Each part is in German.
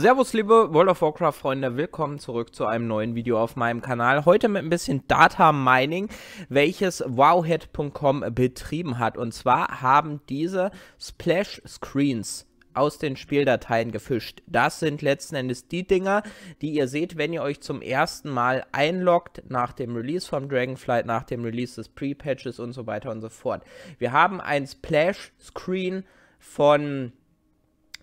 Servus liebe World of Warcraft Freunde, willkommen zurück zu einem neuen Video auf meinem Kanal. Heute mit ein bisschen Data Mining, welches wowhead.com betrieben hat. Und zwar haben diese Splash Screens aus den Spieldateien gefischt. Das sind letzten Endes die Dinger, die ihr seht, wenn ihr euch zum ersten Mal einloggt nach dem Release vom Dragonflight, nach dem Release des Pre-Patches und so weiter und so fort. Wir haben ein Splash Screen von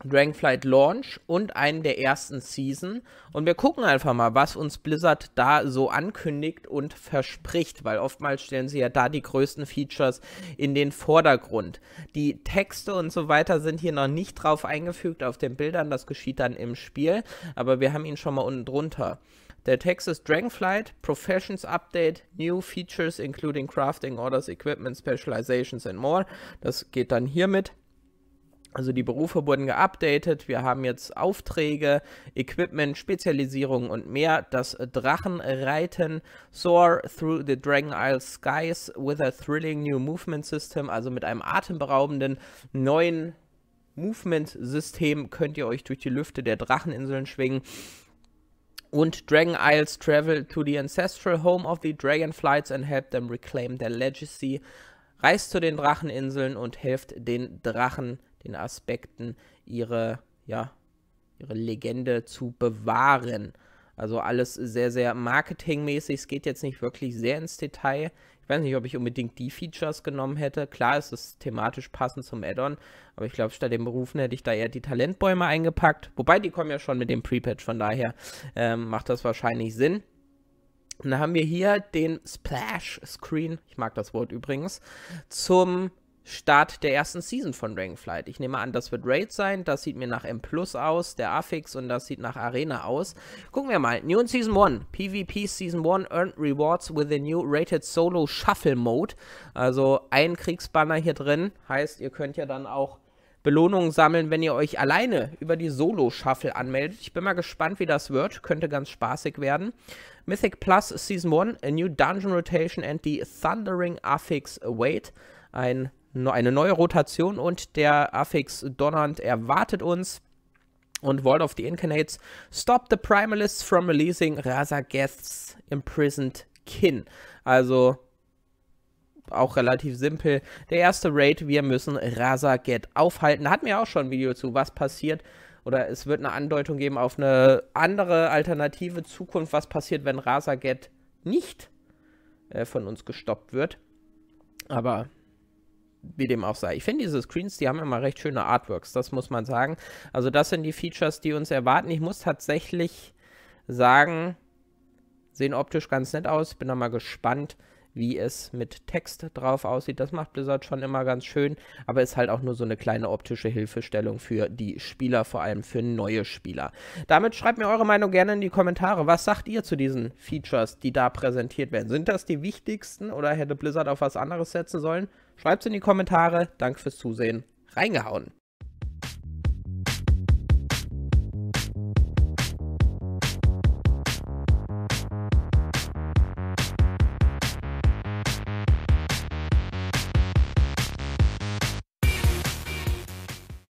Dragonflight Launch und einen der ersten Season. Und wir gucken einfach mal, was uns Blizzard da so ankündigt und verspricht, weil oftmals stellen sie ja da die größten Features in den Vordergrund. Die Texte und so weiter sind hier noch nicht drauf eingefügt auf den Bildern, das geschieht dann im Spiel, aber wir haben ihn schon mal unten drunter. Der Text ist Dragonflight, Professions Update, New Features including Crafting Orders, Equipment, Specializations and more. Das geht dann hiermit. Also die Berufe wurden geupdatet, wir haben jetzt Aufträge, Equipment, Spezialisierung und mehr. Das Drachenreiten Soar through the Dragon Isle Skies with a thrilling new movement system, also mit einem atemberaubenden neuen Movement-System könnt ihr euch durch die Lüfte der Dracheninseln schwingen. Und Dragon Isles travel to the ancestral home of the Dragonflights and help them reclaim their legacy. Reist zu den Dracheninseln und helft den Drachen den Aspekten ihre, ja, ihre Legende zu bewahren. Also alles sehr, sehr marketingmäßig. Es geht jetzt nicht wirklich sehr ins Detail. Ich weiß nicht, ob ich unbedingt die Features genommen hätte. Klar, es ist thematisch passend zum Add-on, aber ich glaube, statt den Berufen hätte ich da eher die Talentbäume eingepackt. Wobei, die kommen ja schon mit dem Pre-Patch, von daher ähm, macht das wahrscheinlich Sinn. Und dann haben wir hier den Splash-Screen, ich mag das Wort übrigens, zum Start der ersten Season von Dragonflight. Ich nehme an, das wird Raid sein. Das sieht mir nach M Plus aus, der Affix und das sieht nach Arena aus. Gucken wir mal. New in Season 1. PvP Season 1 earned rewards with the new rated Solo Shuffle Mode. Also ein Kriegsbanner hier drin. Heißt, ihr könnt ja dann auch Belohnungen sammeln, wenn ihr euch alleine über die Solo-Shuffle anmeldet. Ich bin mal gespannt, wie das wird. Könnte ganz spaßig werden. Mythic Plus Season 1, a new Dungeon Rotation and the Thundering Affix Await. Ein eine neue Rotation und der Affix Donnernd erwartet uns. Und Vault of the Incarnates stop the Primalists from releasing Razageth's imprisoned kin. Also auch relativ simpel. Der erste Raid, wir müssen Razageth aufhalten. Da hatten wir auch schon ein Video zu, was passiert. Oder es wird eine Andeutung geben auf eine andere alternative Zukunft, was passiert, wenn Razageth nicht äh, von uns gestoppt wird. Aber wie dem auch sei. Ich finde diese Screens, die haben immer recht schöne Artworks, das muss man sagen. Also das sind die Features, die uns erwarten. Ich muss tatsächlich sagen, sehen optisch ganz nett aus. Bin da mal gespannt, wie es mit Text drauf aussieht. Das macht Blizzard schon immer ganz schön, aber ist halt auch nur so eine kleine optische Hilfestellung für die Spieler, vor allem für neue Spieler. Damit schreibt mir eure Meinung gerne in die Kommentare. Was sagt ihr zu diesen Features, die da präsentiert werden? Sind das die wichtigsten oder hätte Blizzard auf was anderes setzen sollen? Schreibt es in die Kommentare. Danke fürs Zusehen. Reingehauen.